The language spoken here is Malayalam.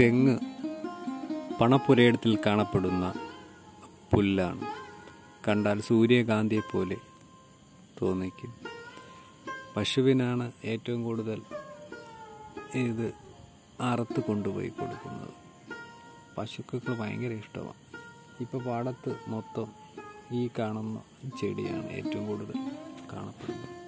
തെങ്ങ് പണപ്പുരയിടത്തിൽ കാണപ്പെടുന്ന പുല്ലാണ്. കണ്ടാൽ സൂര്യകാന്തിയെ പോലെ തോന്നിക്കും. പശുവിനാണ് ഏറ്റവും കൂടുതൽ ഇത് അറുത്ത് കൊണ്ടുപോയി കൊടുക്കുന്നത്. പശുക്കൾക്ക് ഭയങ്കര ഇഷ്ടമാണ്. ഇപ്പോൾ പാടത്ത് മൊത്തം ഈ കാണുന്ന ചെടിയാണ് ഏറ്റവും കൂടുതൽ കാണപ്പെടുന്നത്.